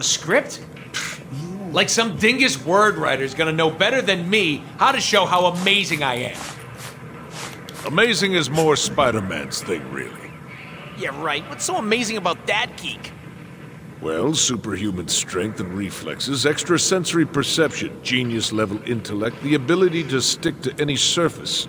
a script? Like some dingus word writer's gonna know better than me how to show how amazing I am. Amazing is more Spider-Man's thing, really. Yeah, right. What's so amazing about that geek? Well, superhuman strength and reflexes, extrasensory perception, genius-level intellect, the ability to stick to any surface.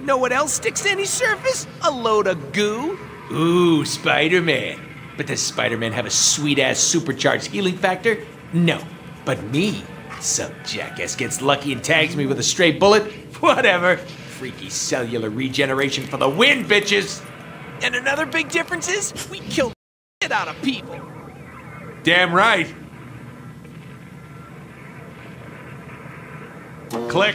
Know what else sticks to any surface? A load of goo. Ooh, Spider-Man. But does Spider-Man have a sweet-ass supercharged healing factor? No. But me, some jackass gets lucky and tags me with a stray bullet. Whatever. Freaky cellular regeneration for the win, bitches! And another big difference is we kill shit out of people. Damn right. Click.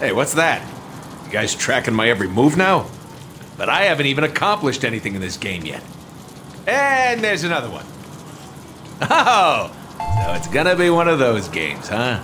hey, what's that? Guys tracking my every move now? But I haven't even accomplished anything in this game yet. And there's another one. Oh, so it's gonna be one of those games, huh?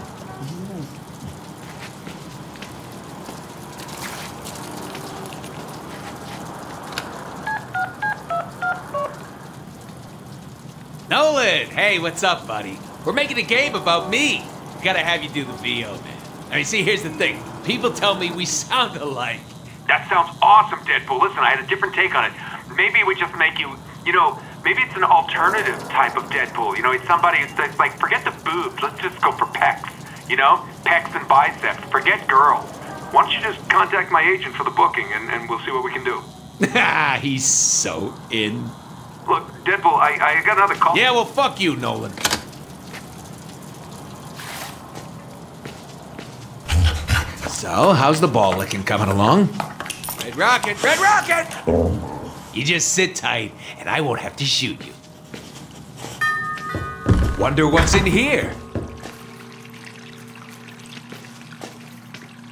Nolan! Hey, what's up, buddy? We're making a game about me. Gotta have you do the VO, man. I mean, see, here's the thing. People tell me we sound alike. That sounds awesome, Deadpool. Listen, I had a different take on it. Maybe we just make you, you know, maybe it's an alternative type of Deadpool. You know, it's somebody that's like, forget the boobs, let's just go for pecs. You know, pecs and biceps. Forget girls. Why don't you just contact my agent for the booking and, and we'll see what we can do. Ah, He's so in. Look, Deadpool, I, I got another call. Yeah, well, fuck you, Nolan. So, how's the ball licking coming along? Red Rocket, Red Rocket! You just sit tight, and I won't have to shoot you. Wonder what's in here?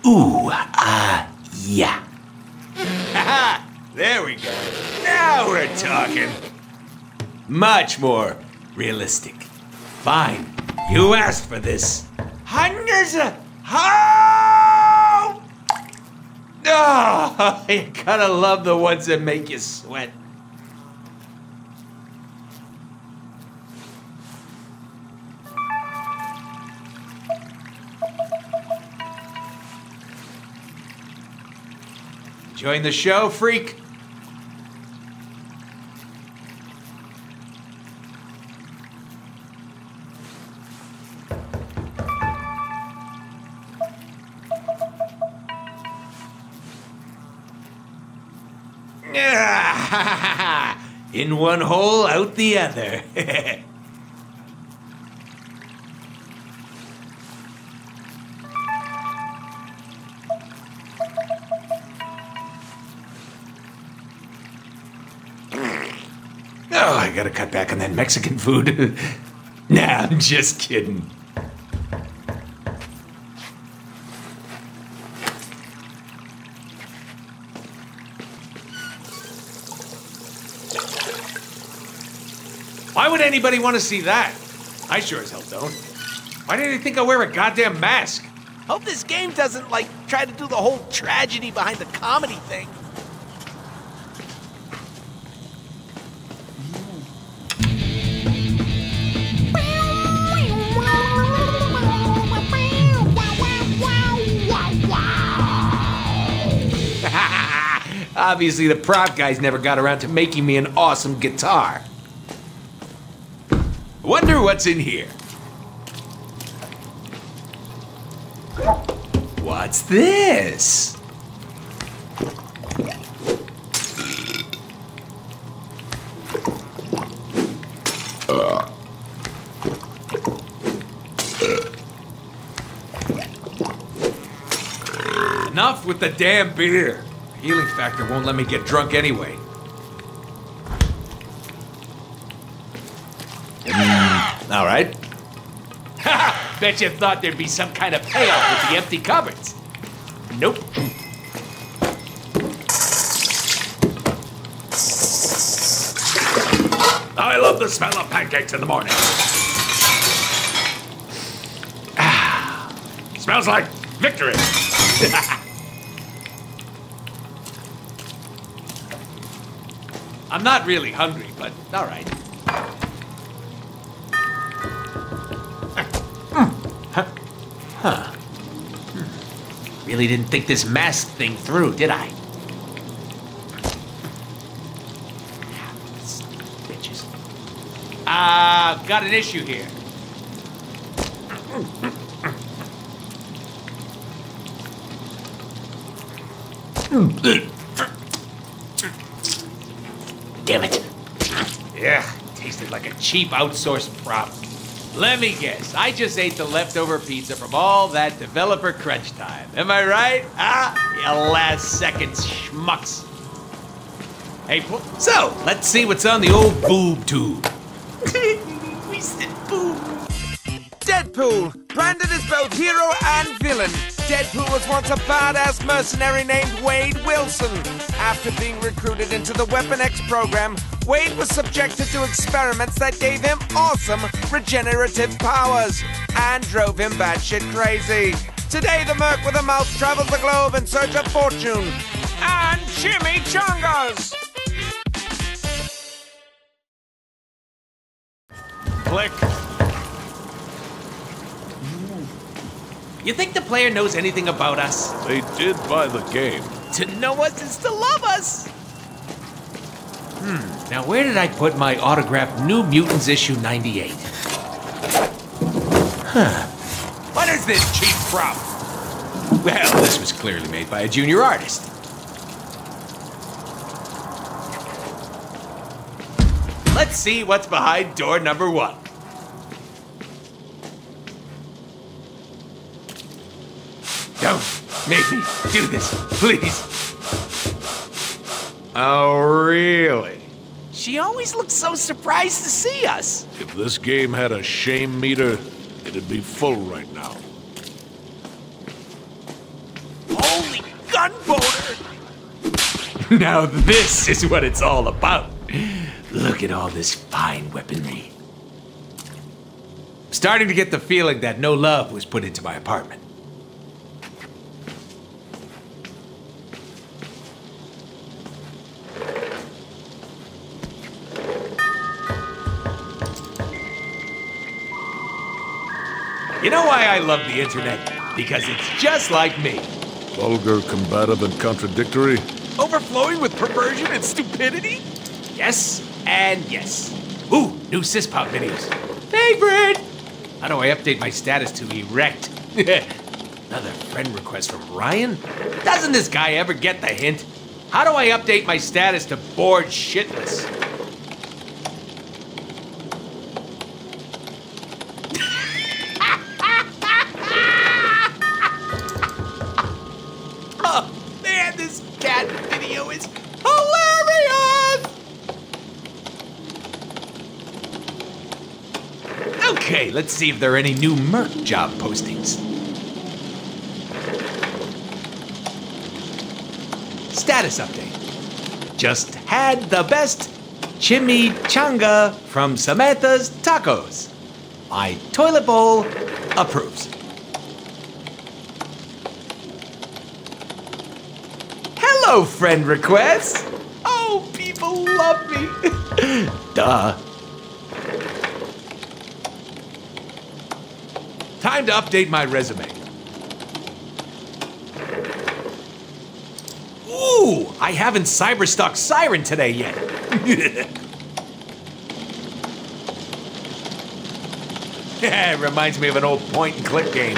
Ooh, ah, uh, yeah. there we go. Now we're talking. Much more realistic. Fine. You asked for this. Hundreds of. Oh! You gotta love the ones that make you sweat. Join the show, freak? In one hole, out the other. Oh, I gotta cut back on that Mexican food. nah, I'm just kidding. Anybody want to see that? I sure as hell don't. Why did they think I wear a goddamn mask? Hope this game doesn't, like, try to do the whole tragedy behind the comedy thing. Obviously, the prop guys never got around to making me an awesome guitar. Wonder what's in here. What's this? Enough with the damn beer. Healing factor won't let me get drunk anyway. All right. Ha! Bet you thought there'd be some kind of payoff with the empty cupboards. Nope. I love the smell of pancakes in the morning. Ah, smells like victory. I'm not really hungry, but all right. Really didn't think this mask thing through, did I? Bitches. Uh, got an issue here. Damn it. Yeah, tasted like a cheap outsourced prop. Let me guess, I just ate the leftover pizza from all that developer crunch time. Am I right? Ah, you last second schmucks. Hey, so, let's see what's on the old boob tube. we said boob. Deadpool, branded as both hero and villain. Deadpool was once a badass mercenary named Wade Wilson. After being recruited into the Weapon X program, Wade was subjected to experiments that gave him awesome regenerative powers and drove him batshit crazy. Today, the Merc with a mouth travels the globe in search of fortune and chimichangas. Click. You think the player knows anything about us? They did buy the game. To know us is to love us. Hmm, now where did I put my autographed New Mutants issue 98? Huh. What is this cheap prop? Well, this was clearly made by a junior artist. Let's see what's behind door number one. Don't make me do this, please. Oh, really? She always looks so surprised to see us. If this game had a shame meter, it'd be full right now. Holy gunpowder! now this is what it's all about. Look at all this fine weaponry. Starting to get the feeling that no love was put into my apartment. You know why I love the internet? Because it's just like me. Vulgar, combative, and contradictory? Overflowing with perversion and stupidity? Yes, and yes. Ooh, new Syspop videos. Favorite! How do I update my status to erect? Another friend request from Ryan? Doesn't this guy ever get the hint? How do I update my status to bored shitless? Okay, let's see if there are any new Merc job postings. Status update. Just had the best chimichanga from Samantha's Tacos. My toilet bowl approves. Hello, friend requests. Oh, people love me. Duh. Time to update my resume. Ooh, I haven't cyberstuck Siryn today yet. yeah, it reminds me of an old point and click game.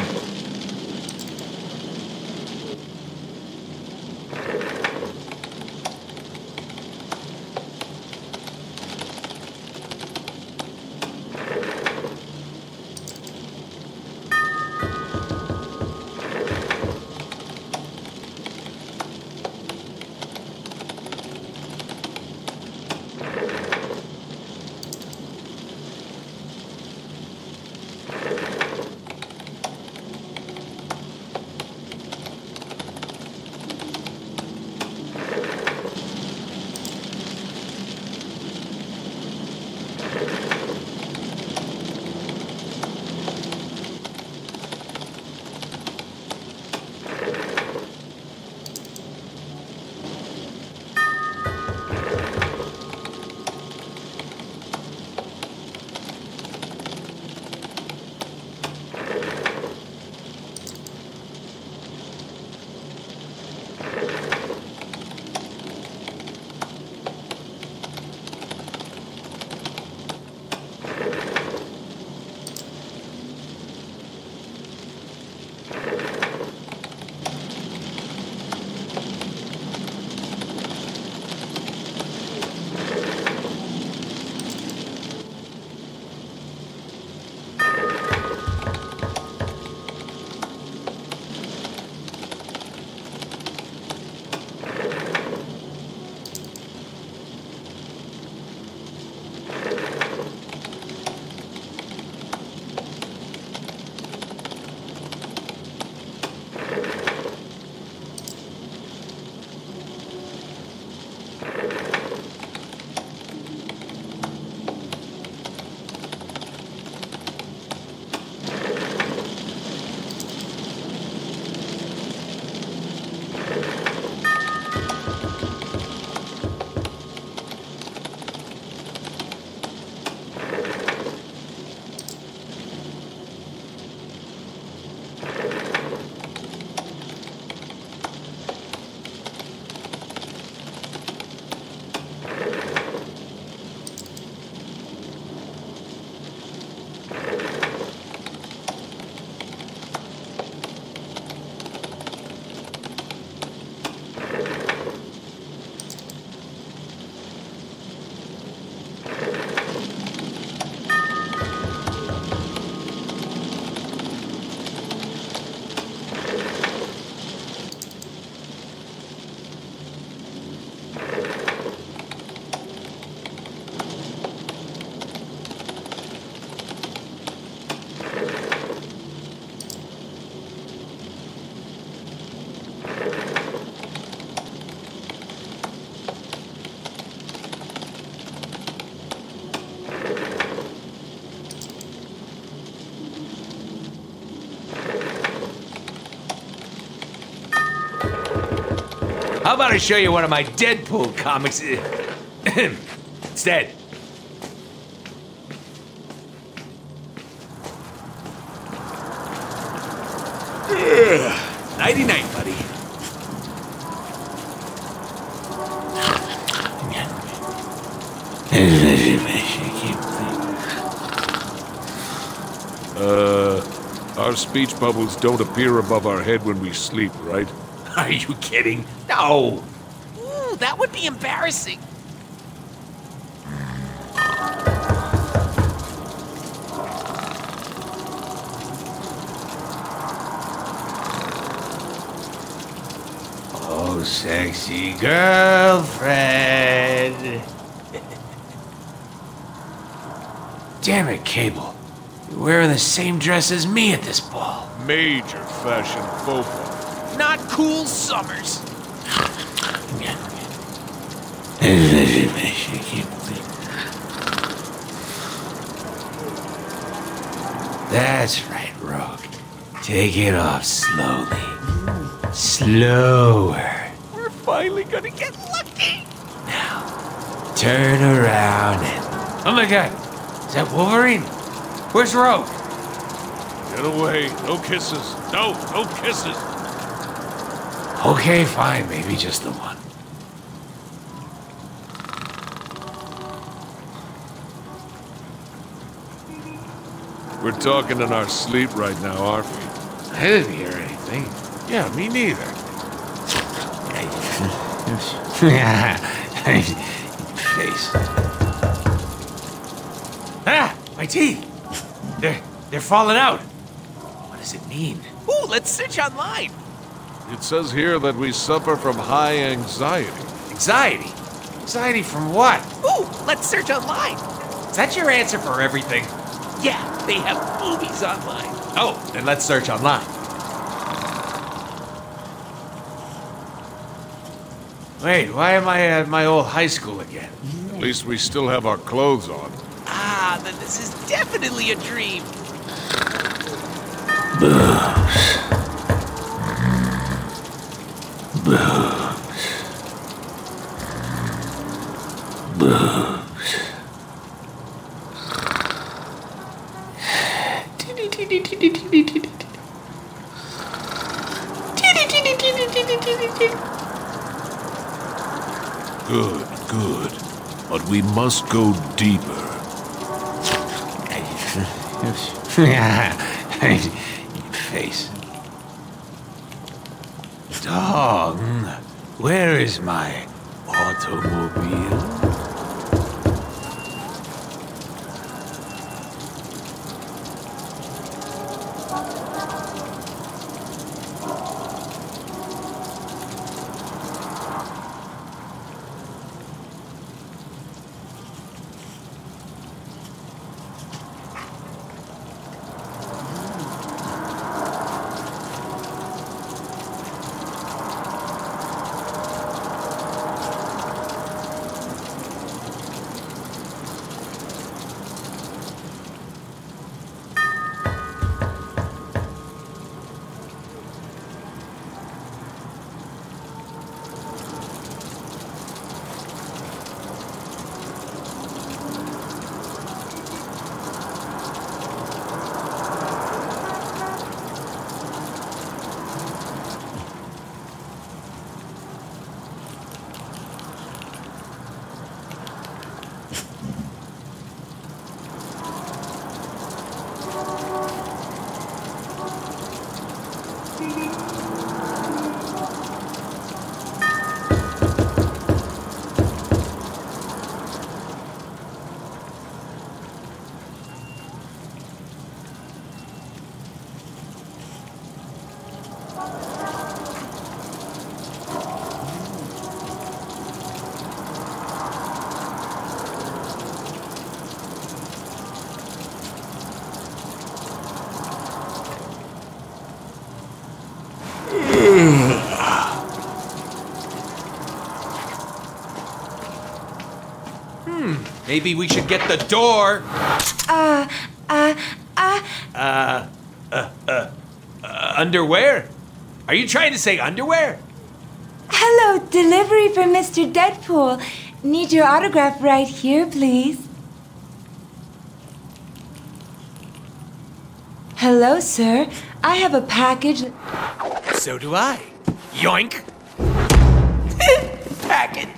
How about I show you one of my Deadpool comics? Instead. Nighty night, buddy. Uh, our speech bubbles don't appear above our head when we sleep, right? Are you kidding? No. Ooh, that would be embarrassing. Oh, sexy girlfriend. Damn it, Cable. You're wearing the same dress as me at this ball. Major fashion faux pas. Not cool summers. That's right, Rogue. Take it off slowly. Slower. We're finally gonna get lucky. Now, turn around and. Oh my god! Is that Wolverine? Where's Rogue? Get away. No kisses. No, no kisses. Okay, fine. Maybe just the one. We're talking in our sleep right now, aren't we? I didn't hear anything. Yeah, me neither. Face. Ah! My teeth! They're, they're falling out. What does it mean? Ooh, let's search online. It says here that we suffer from high anxiety. Anxiety? Anxiety from what? Ooh, let's search online. Is that your answer for everything? Yeah, they have movies online. Oh, then let's search online. Wait, why am I at my old high school again? At least we still have our clothes on. Ah, then this is definitely a dream. Good, good. But we must go deeper. TV? Maybe we should get the door. Uh, uh, uh, Uh, uh, uh, uh, underwear? Are you trying to say underwear? hello, delivery for Mr. Deadpool. Need your autograph right here, please. Hello, sir. I have a package. So do I. Yoink!